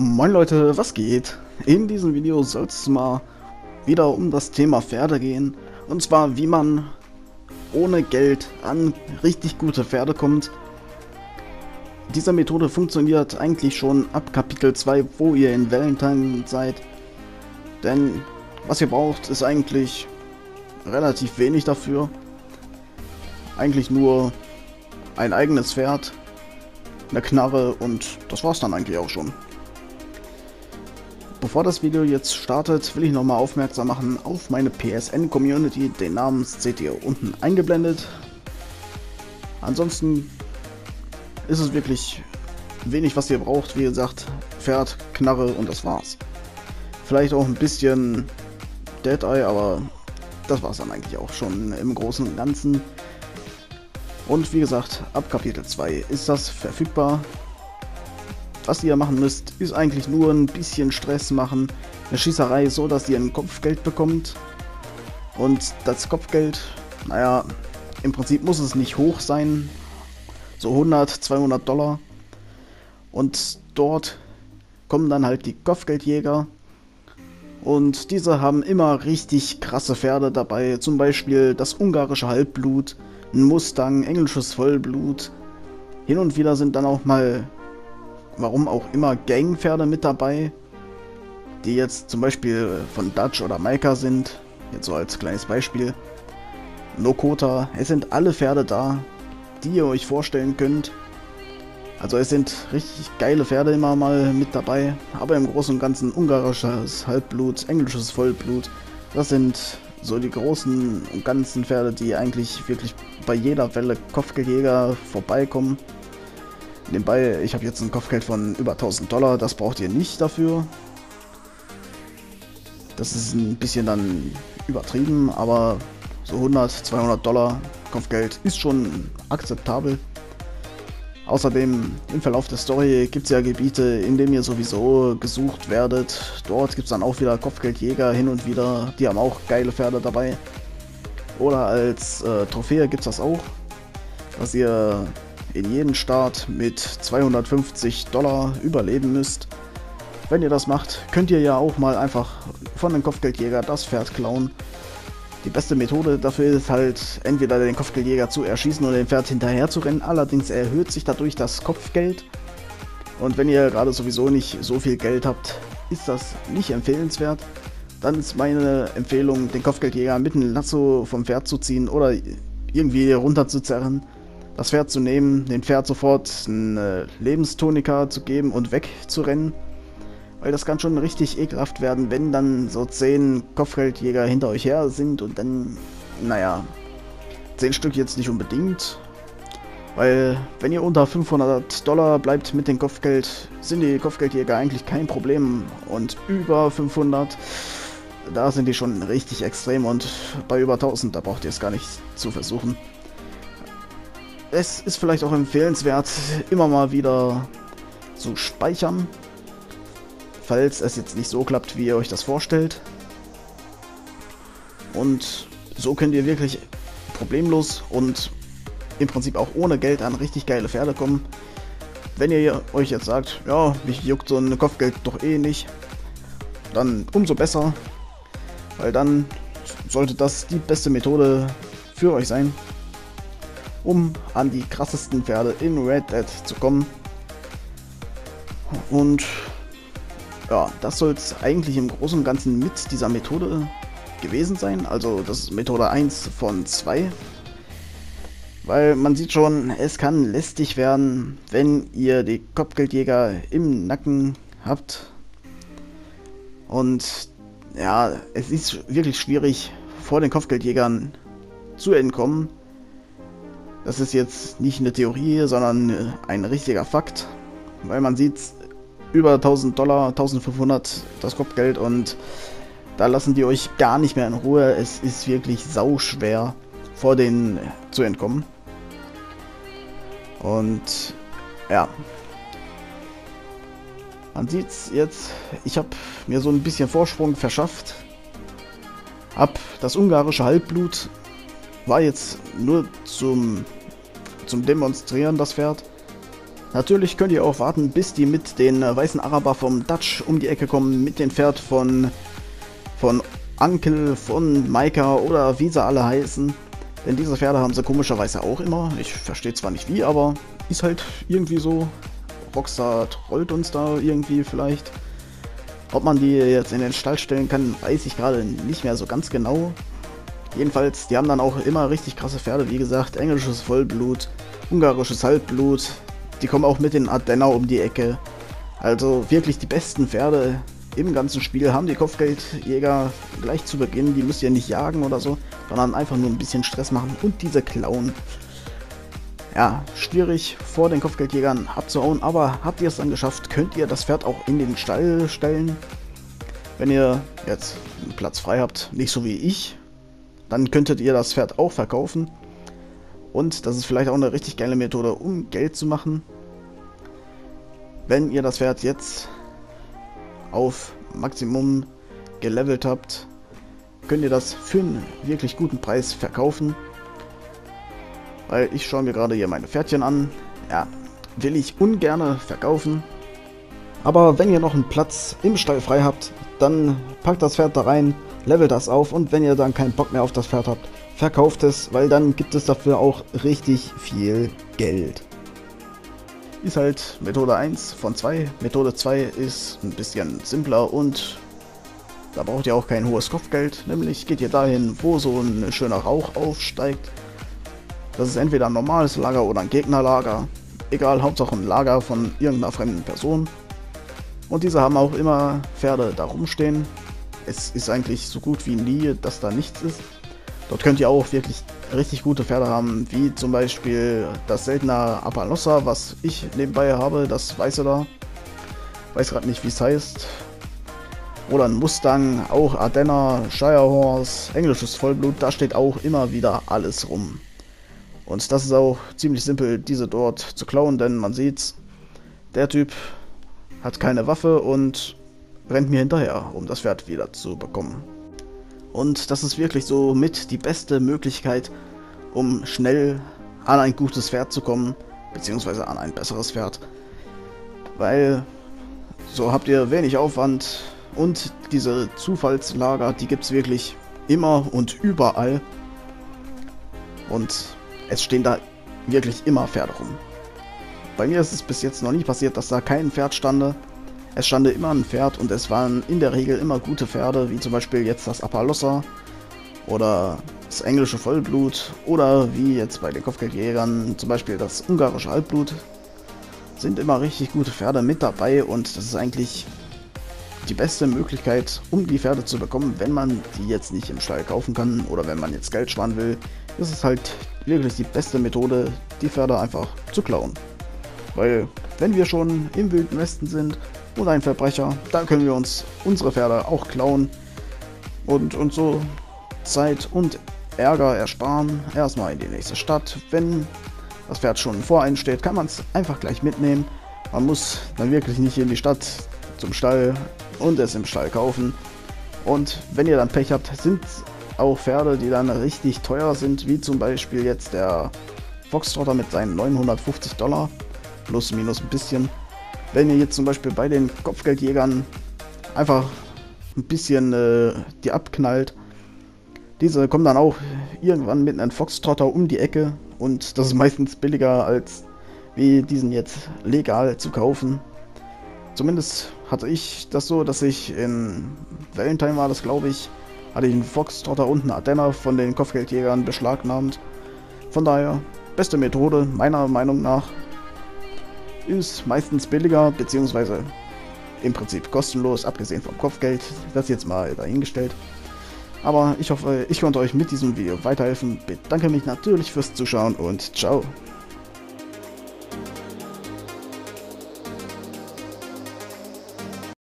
Moin Leute, was geht? In diesem Video soll es mal wieder um das Thema Pferde gehen. Und zwar, wie man ohne Geld an richtig gute Pferde kommt. Diese Methode funktioniert eigentlich schon ab Kapitel 2, wo ihr in Valentine seid. Denn was ihr braucht, ist eigentlich relativ wenig dafür. Eigentlich nur ein eigenes Pferd, eine Knarre und das war's dann eigentlich auch schon. Bevor das Video jetzt startet, will ich nochmal aufmerksam machen auf meine PSN-Community. Den Namen seht ihr unten eingeblendet. Ansonsten ist es wirklich wenig, was ihr braucht. Wie gesagt, Pferd, Knarre und das war's. Vielleicht auch ein bisschen Dead Eye, aber das war's dann eigentlich auch schon im Großen und Ganzen. Und wie gesagt, ab Kapitel 2 ist das verfügbar. Was ihr machen müsst, ist eigentlich nur ein bisschen Stress machen. Eine Schießerei so, dass ihr ein Kopfgeld bekommt. Und das Kopfgeld, naja, im Prinzip muss es nicht hoch sein. So 100, 200 Dollar. Und dort kommen dann halt die Kopfgeldjäger. Und diese haben immer richtig krasse Pferde dabei. Zum Beispiel das ungarische Halbblut, ein Mustang, englisches Vollblut. Hin und wieder sind dann auch mal warum auch immer Gangpferde mit dabei, die jetzt zum Beispiel von Dutch oder Maika sind. Jetzt so als kleines Beispiel. Lokota, es sind alle Pferde da, die ihr euch vorstellen könnt. Also es sind richtig geile Pferde immer mal mit dabei, aber im Großen und Ganzen ungarisches Halbblut, englisches Vollblut, das sind so die großen und ganzen Pferde, die eigentlich wirklich bei jeder Welle Kopfgeldjäger vorbeikommen. Nebenbei, ich habe jetzt ein Kopfgeld von über 1000 Dollar, das braucht ihr nicht dafür. Das ist ein bisschen dann übertrieben, aber so 100, 200 Dollar Kopfgeld ist schon akzeptabel. Außerdem im Verlauf der Story gibt es ja Gebiete, in denen ihr sowieso gesucht werdet. Dort gibt es dann auch wieder Kopfgeldjäger hin und wieder, die haben auch geile Pferde dabei. Oder als äh, Trophäe gibt es das auch, dass ihr in jeden Start mit 250 Dollar überleben müsst. Wenn ihr das macht, könnt ihr ja auch mal einfach von dem Kopfgeldjäger das Pferd klauen. Die beste Methode dafür ist halt, entweder den Kopfgeldjäger zu erschießen oder dem Pferd hinterher zu rennen. Allerdings erhöht sich dadurch das Kopfgeld. Und wenn ihr gerade sowieso nicht so viel Geld habt, ist das nicht empfehlenswert. Dann ist meine Empfehlung, den Kopfgeldjäger mit einem Lasso vom Pferd zu ziehen oder irgendwie runterzuzerren das Pferd zu nehmen, dem Pferd sofort einen äh, Lebenstonika zu geben und wegzurennen. Weil das kann schon richtig ekelhaft werden, wenn dann so 10 Kopfgeldjäger hinter euch her sind und dann, naja, 10 Stück jetzt nicht unbedingt. Weil, wenn ihr unter 500 Dollar bleibt mit dem Kopfgeld, sind die Kopfgeldjäger eigentlich kein Problem. Und über 500, da sind die schon richtig extrem. Und bei über 1000, da braucht ihr es gar nicht zu versuchen es ist vielleicht auch empfehlenswert, immer mal wieder zu speichern, falls es jetzt nicht so klappt, wie ihr euch das vorstellt. Und so könnt ihr wirklich problemlos und im Prinzip auch ohne Geld an richtig geile Pferde kommen. Wenn ihr euch jetzt sagt, ja, mich juckt so ein Kopfgeld doch eh nicht, dann umso besser, weil dann sollte das die beste Methode für euch sein, um an die krassesten Pferde in Red Dead zu kommen. Und ja, das soll es eigentlich im Großen und Ganzen mit dieser Methode gewesen sein. Also das ist Methode 1 von 2. Weil man sieht schon, es kann lästig werden, wenn ihr die Kopfgeldjäger im Nacken habt. Und ja, es ist wirklich schwierig, vor den Kopfgeldjägern zu entkommen. Das ist jetzt nicht eine Theorie, sondern äh, ein richtiger Fakt. Weil man sieht, über 1000 Dollar, 1500 das Kopfgeld und da lassen die euch gar nicht mehr in Ruhe. Es ist wirklich sau schwer, vor denen zu entkommen. Und ja. Man sieht's jetzt, ich habe mir so ein bisschen Vorsprung verschafft. Hab das ungarische Halbblut war jetzt nur zum, zum Demonstrieren das Pferd. Natürlich könnt ihr auch warten, bis die mit den weißen Araber vom Dutch um die Ecke kommen, mit den Pferd von, von Uncle, von Maika oder wie sie alle heißen. Denn diese Pferde haben sie komischerweise auch immer. Ich verstehe zwar nicht wie, aber ist halt irgendwie so. Rockstar trollt uns da irgendwie vielleicht. Ob man die jetzt in den Stall stellen kann, weiß ich gerade nicht mehr so ganz genau. Jedenfalls, die haben dann auch immer richtig krasse Pferde, wie gesagt, englisches Vollblut, ungarisches Halbblut, die kommen auch mit den Ardenner um die Ecke. Also wirklich die besten Pferde im ganzen Spiel haben die Kopfgeldjäger gleich zu Beginn. Die müsst ihr nicht jagen oder so, sondern einfach nur ein bisschen Stress machen und diese klauen. Ja, schwierig vor den Kopfgeldjägern abzuhauen, aber habt ihr es dann geschafft, könnt ihr das Pferd auch in den Stall stellen. Wenn ihr jetzt Platz frei habt, nicht so wie ich, dann könntet ihr das Pferd auch verkaufen. Und das ist vielleicht auch eine richtig geile Methode, um Geld zu machen. Wenn ihr das Pferd jetzt auf Maximum gelevelt habt, könnt ihr das für einen wirklich guten Preis verkaufen. Weil ich schaue mir gerade hier meine Pferdchen an. Ja, will ich ungern verkaufen. Aber wenn ihr noch einen Platz im Stall frei habt, dann packt das Pferd da rein, levelt das auf und wenn ihr dann keinen Bock mehr auf das Pferd habt, verkauft es, weil dann gibt es dafür auch richtig viel Geld. Ist halt Methode 1 von 2. Methode 2 ist ein bisschen simpler und da braucht ihr auch kein hohes Kopfgeld. Nämlich geht ihr dahin, wo so ein schöner Rauch aufsteigt. Das ist entweder ein normales Lager oder ein Gegnerlager. Egal, Hauptsache ein Lager von irgendeiner fremden Person. Und diese haben auch immer Pferde da rumstehen. Es ist eigentlich so gut wie nie, dass da nichts ist. Dort könnt ihr auch wirklich richtig gute Pferde haben, wie zum Beispiel das seltene Apalossa, was ich nebenbei habe, das weiße da. Weiß gerade nicht, wie es heißt. Oder ein Mustang, auch Ardenner, Shire Horse, englisches Vollblut, da steht auch immer wieder alles rum. Und das ist auch ziemlich simpel, diese dort zu klauen, denn man sieht's, der Typ hat keine Waffe und rennt mir hinterher, um das Pferd wieder zu bekommen. Und das ist wirklich so mit die beste Möglichkeit, um schnell an ein gutes Pferd zu kommen, beziehungsweise an ein besseres Pferd. Weil so habt ihr wenig Aufwand und diese Zufallslager, die gibt es wirklich immer und überall. Und es stehen da wirklich immer Pferde rum. Bei mir ist es bis jetzt noch nie passiert, dass da kein Pferd stande. Es stand immer ein Pferd und es waren in der Regel immer gute Pferde, wie zum Beispiel jetzt das Apalossa oder das englische Vollblut oder wie jetzt bei den Kopfgeldjägern zum Beispiel das ungarische Halbblut. Sind immer richtig gute Pferde mit dabei und das ist eigentlich die beste Möglichkeit, um die Pferde zu bekommen, wenn man die jetzt nicht im Stall kaufen kann oder wenn man jetzt Geld sparen will. ist es halt wirklich die beste Methode, die Pferde einfach zu klauen. Weil wenn wir schon im Wilden Westen sind oder ein Verbrecher, dann können wir uns unsere Pferde auch klauen und uns so Zeit und Ärger ersparen. Erstmal in die nächste Stadt. Wenn das Pferd schon vor einem steht, kann man es einfach gleich mitnehmen. Man muss dann wirklich nicht in die Stadt zum Stall und es im Stall kaufen. Und wenn ihr dann Pech habt, sind auch Pferde, die dann richtig teuer sind, wie zum Beispiel jetzt der Foxtrotter mit seinen 950 Dollar, plus minus ein bisschen. Wenn ihr jetzt zum Beispiel bei den Kopfgeldjägern einfach ein bisschen äh, die abknallt, diese kommen dann auch irgendwann mit einem Foxtrotter um die Ecke und das ist meistens billiger als wie diesen jetzt legal zu kaufen. Zumindest hatte ich das so, dass ich in Valentine war das glaube ich, hatte ich einen Foxtrotter und einen Ardenner von den Kopfgeldjägern beschlagnahmt. Von daher, beste Methode meiner Meinung nach ist meistens billiger, beziehungsweise im Prinzip kostenlos, abgesehen vom Kopfgeld. Das jetzt mal dahingestellt. Aber ich hoffe, ich konnte euch mit diesem Video weiterhelfen. Bedanke mich natürlich fürs Zuschauen und ciao.